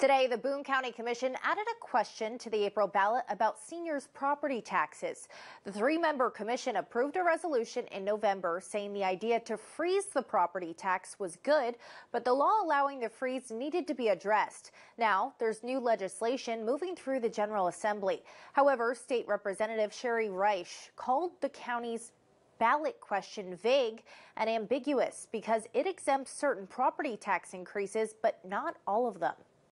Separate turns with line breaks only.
Today, the Boone County Commission added a question to the April ballot about seniors' property taxes. The three member commission approved a resolution in November saying the idea to freeze the property tax was good, but the law allowing the freeze needed to be addressed. Now, there's new legislation moving through the General Assembly. However, State Representative Cheri Reisch called the county's ballot question vague and ambiguous because it exempts certain property tax increases, but not all of them.